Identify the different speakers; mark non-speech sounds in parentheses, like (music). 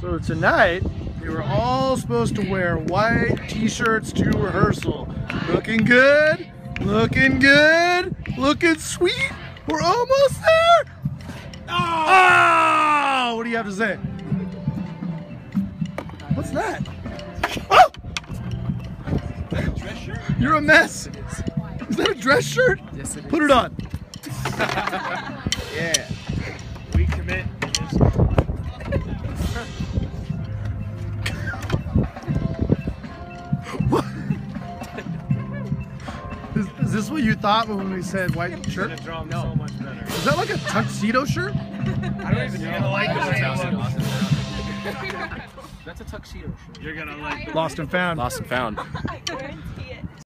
Speaker 1: So tonight, we were all supposed to wear white t-shirts to rehearsal. Looking good, looking good, looking sweet. We're almost there. Oh! What do you have to say? What's that? Oh! You're a mess. Is that a dress shirt?
Speaker 2: Yes, it is.
Speaker 1: Put it on. (laughs) Is, is this what you thought when we said white shirt?
Speaker 3: draw him so much better.
Speaker 1: Is that like a tuxedo shirt?
Speaker 3: I don't even know. like the way it.
Speaker 2: That's a tuxedo shirt.
Speaker 3: You're gonna like.
Speaker 1: Lost and found.
Speaker 2: Lost and found. (laughs)